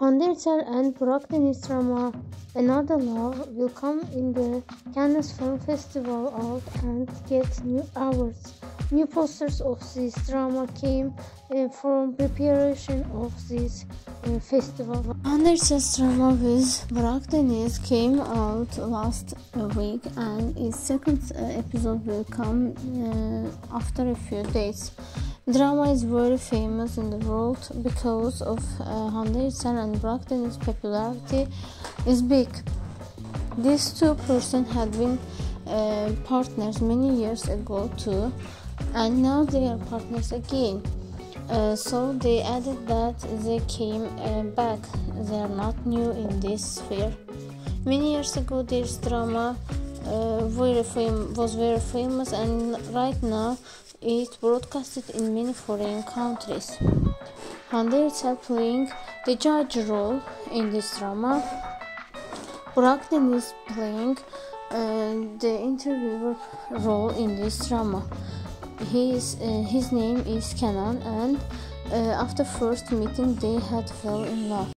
Hande Erçel and Burak Deniz's drama Another Love will come in the Cannes Film Festival out and get new awards. New posters of this drama came uh, from preparation of this uh, festival. Hande Erçel's drama with Deniz came out last week and its second uh, episode will come uh, after a few days. Drama is very famous in the world because of uh, Hande and Deniz's popularity is big. These two persons had been uh, partners many years ago too, and now they are partners again. Uh, so they added that they came uh, back. They are not new in this sphere. Many years ago, this drama uh, very fam- was very famous, and right now it broadcasted in many foreign countries. Hande is playing the judge role in this drama. Burak is playing uh, the interviewer role in this drama. His uh, his name is Kenan, and uh, after first meeting they had fell in love.